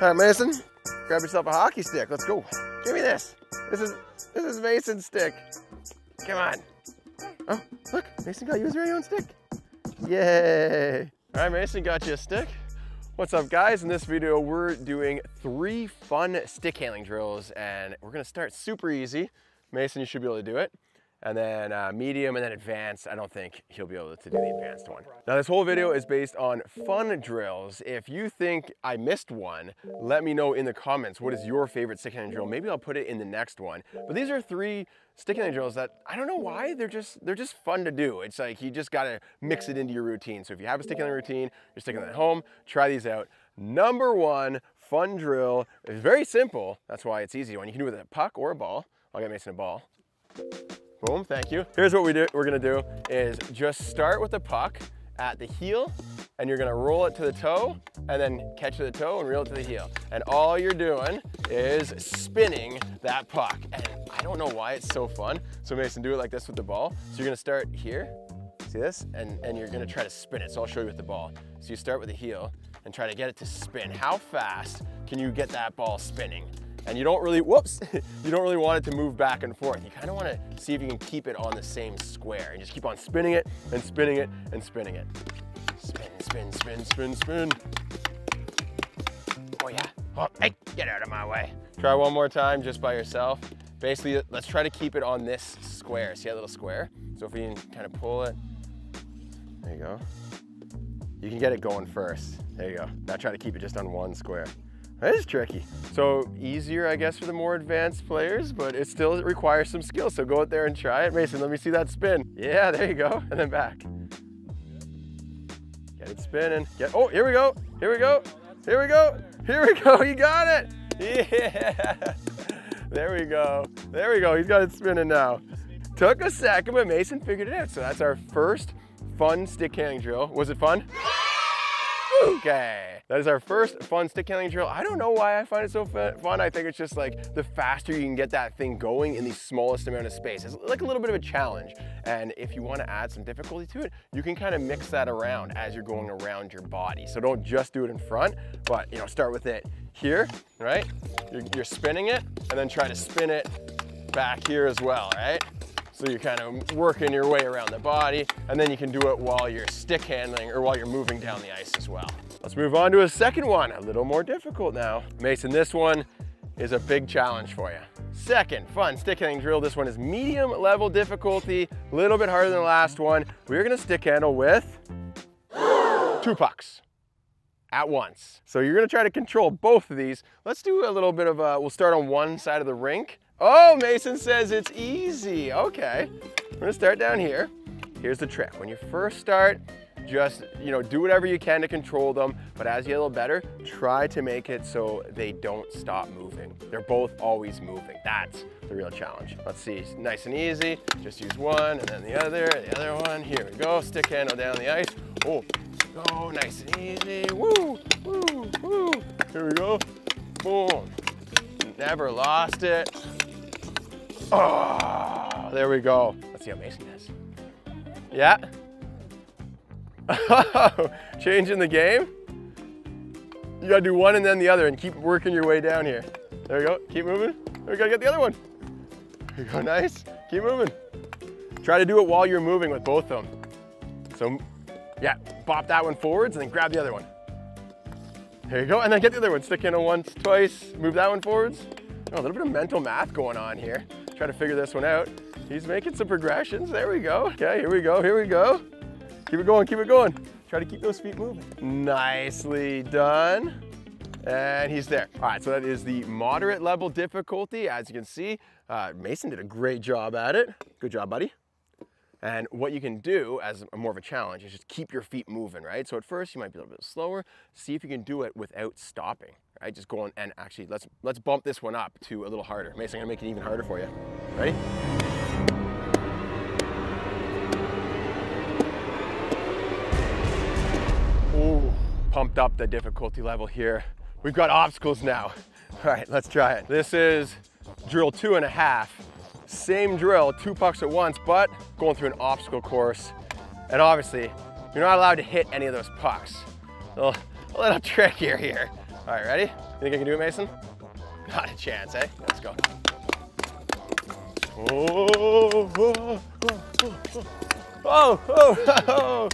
All right, Mason, grab yourself a hockey stick. Let's go. Give me this. This is this is Mason's stick. Come on. Oh, look, Mason got you his very own stick. Yay. All right, Mason got you a stick. What's up guys? In this video, we're doing three fun stick handling drills and we're gonna start super easy. Mason, you should be able to do it and then uh, medium and then advanced. I don't think he'll be able to do the advanced one. Now this whole video is based on fun drills. If you think I missed one, let me know in the comments what is your favorite stick handling drill. Maybe I'll put it in the next one. But these are three stick handling drills that I don't know why they're just they're just fun to do. It's like you just gotta mix it into your routine. So if you have a stick handling routine, you're sticking at home, try these out. Number one fun drill is very simple. That's why it's easy. One you can do it with a puck or a ball. I'll get Mason a ball. Boom, thank you. Here's what we do, we're gonna do is just start with the puck at the heel and you're gonna roll it to the toe and then catch the toe and reel it to the heel. And all you're doing is spinning that puck. And I don't know why it's so fun. So Mason, do it like this with the ball. So you're gonna start here, see this? And, and you're gonna try to spin it. So I'll show you with the ball. So you start with the heel and try to get it to spin. How fast can you get that ball spinning? And you don't really, whoops, you don't really want it to move back and forth. You kind of want to see if you can keep it on the same square and just keep on spinning it and spinning it and spinning it. Spin, spin, spin, spin, spin. Oh yeah, oh, hey, get out of my way. Try one more time just by yourself. Basically, let's try to keep it on this square. See that little square? So if we can kind of pull it, there you go. You can get it going first. There you go. Now try to keep it just on one square. That is tricky. So easier, I guess, for the more advanced players, but it still requires some skill. So go out there and try it. Mason, let me see that spin. Yeah, there you go. And then back. Get it spinning. Get, oh, here we go. Here we go. Here we go. Here we go. You got it. Yeah. There we go. There we go. He's got it spinning now. Took a second, but Mason figured it out. So that's our first fun stick handling drill. Was it fun? Okay. That is our first fun stick handling drill. I don't know why I find it so fun. I think it's just like the faster you can get that thing going in the smallest amount of space. It's like a little bit of a challenge. And if you wanna add some difficulty to it, you can kind of mix that around as you're going around your body. So don't just do it in front, but you know, start with it here, right? You're, you're spinning it and then try to spin it back here as well, right? So you're kind of working your way around the body and then you can do it while you're stick handling or while you're moving down the ice as well. Let's move on to a second one, a little more difficult now. Mason, this one is a big challenge for you. Second, fun stick handling drill. This one is medium level difficulty, a little bit harder than the last one. We're gonna stick handle with two pucks at once. So you're gonna try to control both of these. Let's do a little bit of a, we'll start on one side of the rink. Oh, Mason says it's easy. Okay, we're gonna start down here. Here's the trick. When you first start, just, you know, do whatever you can to control them, but as you get a little better, try to make it so they don't stop moving. They're both always moving. That's the real challenge. Let's see, nice and easy. Just use one and then the other, the other one. Here we go, stick handle down the ice. Oh, go, nice and easy. Woo, woo, woo. Here we go. Boom. Never lost it. Oh, there we go. Let's see how Mason does. Yeah, Changing the game. You gotta do one and then the other and keep working your way down here. There we go, keep moving. We gotta get the other one. There you go, nice. Keep moving. Try to do it while you're moving with both of them. So, yeah, bop that one forwards and then grab the other one. There you go, and then get the other one. Stick in it once, twice, move that one forwards. Oh, a little bit of mental math going on here. Try to figure this one out. He's making some progressions. There we go. Okay, here we go, here we go. Keep it going, keep it going. Try to keep those feet moving. Nicely done. And he's there. All right, so that is the moderate level difficulty. As you can see, uh, Mason did a great job at it. Good job, buddy. And what you can do as a more of a challenge is just keep your feet moving, right? So at first you might be a little bit slower. See if you can do it without stopping, right? Just go on and actually let's let's bump this one up to a little harder. Mason, I'm gonna make it even harder for you. Ready? Pumped up the difficulty level here. We've got obstacles now. All right, let's try it. This is drill two and a half. Same drill, two pucks at once, but going through an obstacle course. And obviously, you're not allowed to hit any of those pucks. A little, trickier here. All All right, ready? You think I can do it, Mason? Not a chance, eh? Let's go. Oh, oh, oh, oh, oh, oh, oh.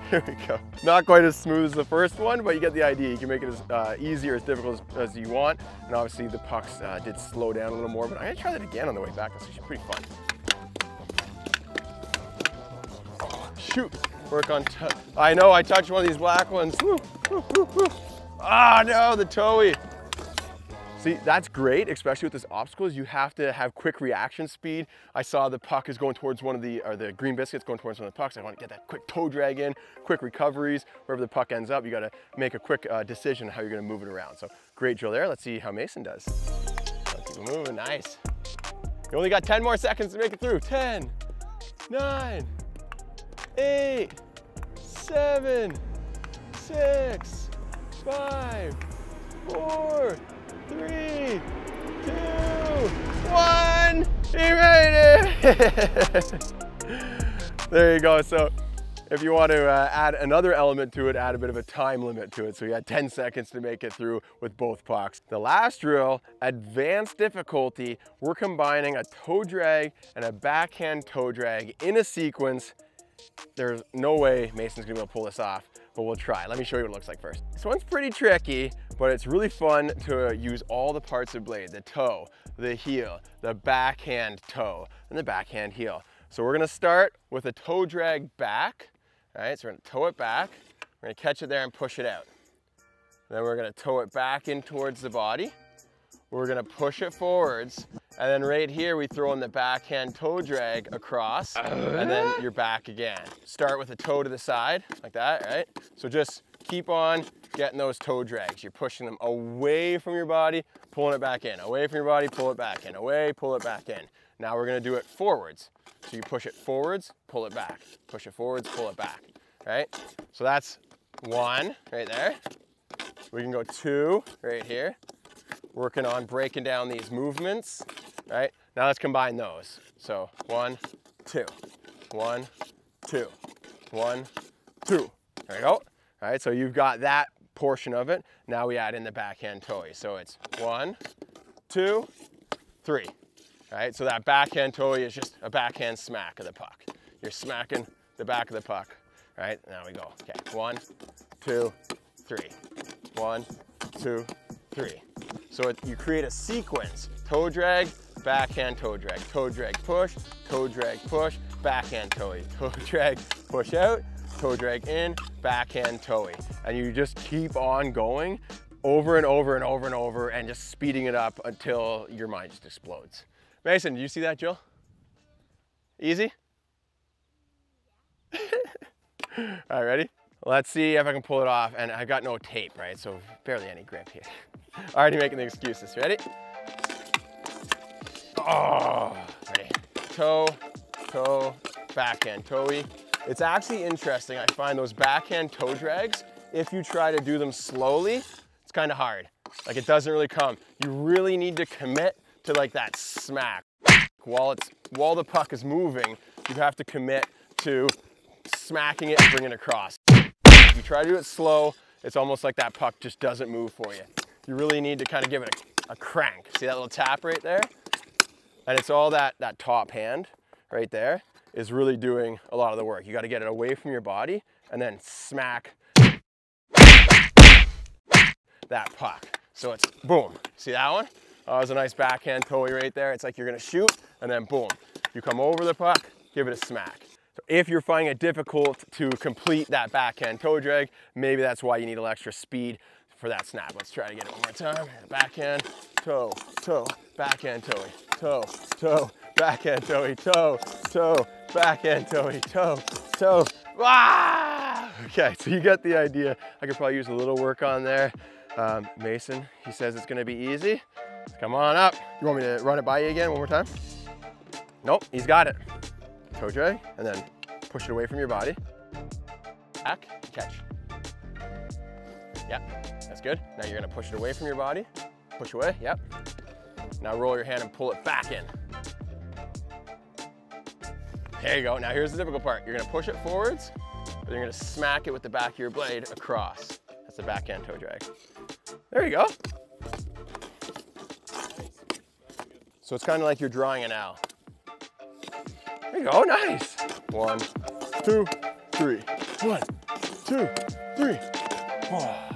Here we go. Not quite as smooth as the first one, but you get the idea. You can make it as uh, easy or as difficult as, as, you want. And obviously the pucks uh, did slow down a little more, but I'm gonna try that again on the way back. That's actually pretty fun. shoot. Work on, touch. I know I touched one of these black ones. Ah, no, the toey. See, that's great, especially with this obstacles. You have to have quick reaction speed. I saw the puck is going towards one of the, or the green biscuits going towards one of the pucks. I want to get that quick toe drag in, quick recoveries. Wherever the puck ends up, you got to make a quick uh, decision how you're going to move it around. So great drill there. Let's see how Mason does. Keep moving, nice. You only got 10 more seconds to make it through. 10, 9, eight, seven, six, five, four, three, two, one. He made it. there you go. So if you want to uh, add another element to it, add a bit of a time limit to it. So you had 10 seconds to make it through with both pucks. The last drill, advanced difficulty, we're combining a toe drag and a backhand toe drag in a sequence there's no way Mason's gonna be able to pull this off, but we'll try. Let me show you what it looks like first. This one's pretty tricky, but it's really fun to use all the parts of blade, the toe, the heel, the backhand toe, and the backhand heel. So we're gonna start with a toe drag back, all right? So we're gonna toe it back, we're gonna catch it there and push it out. Then we're gonna toe it back in towards the body. We're gonna push it forwards and then right here, we throw in the backhand toe drag across, and then you're back again. Start with a toe to the side, like that, right? So just keep on getting those toe drags. You're pushing them away from your body, pulling it back in. Away from your body, pull it back in. Away, pull it back in. Now we're gonna do it forwards. So you push it forwards, pull it back. Push it forwards, pull it back, right? So that's one right there. We can go two right here working on breaking down these movements, right? Now let's combine those. So one, two, one, two, one, two. There you go. All right, so you've got that portion of it. Now we add in the backhand toey. So it's one, two, three. All right, so that backhand toey is just a backhand smack of the puck. You're smacking the back of the puck. All right, now we go. Okay, one, two, three. One, two, three. So it, you create a sequence, toe drag, backhand toe drag, toe drag push, toe drag push, backhand toey, toe drag push out, toe drag in, backhand toey. And you just keep on going over and over and over and over and just speeding it up until your mind just explodes. Mason, do you see that, Jill? Easy? All right, ready? Let's see if I can pull it off. And I've got no tape, right? So barely any grip here. Already making the excuses. Ready? Oh, ready. Toe, toe, backhand toey. It's actually interesting. I find those backhand toe drags, if you try to do them slowly, it's kind of hard. Like it doesn't really come. You really need to commit to like that smack. While it's while the puck is moving, you have to commit to smacking it and bringing it across. Try to do it slow, it's almost like that puck just doesn't move for you you really need to kind of give it a, a crank. See that little tap right there? And it's all that, that top hand right there is really doing a lot of the work. You got to get it away from your body and then smack that puck. So it's boom. See that one? Oh, that was a nice backhand toey right there. It's like you're gonna shoot and then boom. You come over the puck, give it a smack. So if you're finding it difficult to complete that backhand toe drag, maybe that's why you need a little extra speed for that snap. Let's try to get it one more time. Backhand, toe, toe, backhand, toey, toe, toe, backhand, toey, toe, toe, backhand, toey, toe, toe. Ah! Okay, so you get the idea. I could probably use a little work on there. Um, Mason, he says it's gonna be easy. Come on up. You want me to run it by you again one more time? Nope, he's got it. Toe drag, and then push it away from your body. Back, catch. Yep. That's good. Now you're gonna push it away from your body. Push away, yep. Now roll your hand and pull it back in. There you go. Now here's the difficult part. You're gonna push it forwards, but you're gonna smack it with the back of your blade across. That's the backhand toe drag. There you go. So it's kind of like you're drawing an L. There you go, nice. One, two, three. One, two, three. All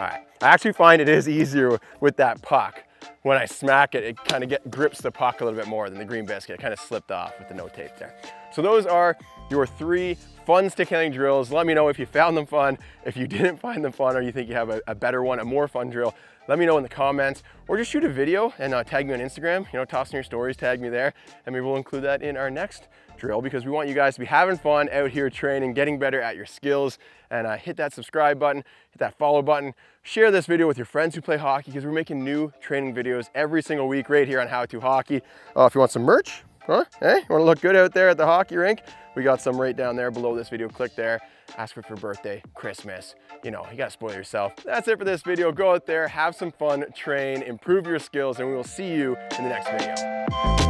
right, I actually find it is easier with that puck. When I smack it, it kind of grips the puck a little bit more than the green biscuit. It kind of slipped off with the no tape there. So those are your three fun stick handling drills. Let me know if you found them fun, if you didn't find them fun, or you think you have a, a better one, a more fun drill. Let me know in the comments, or just shoot a video and uh, tag me on Instagram. You know, toss in your stories, tag me there, and maybe we'll include that in our next drill because we want you guys to be having fun out here training, getting better at your skills, and uh, hit that subscribe button, hit that follow button, share this video with your friends who play hockey because we're making new training videos every single week right here on How To Hockey. Uh, if you want some merch, huh? Hey, you wanna look good out there at the hockey rink? We got some right down there below this video. Click there, ask for your birthday, Christmas. You know, you gotta spoil yourself. That's it for this video. Go out there, have some fun, train, improve your skills, and we will see you in the next video.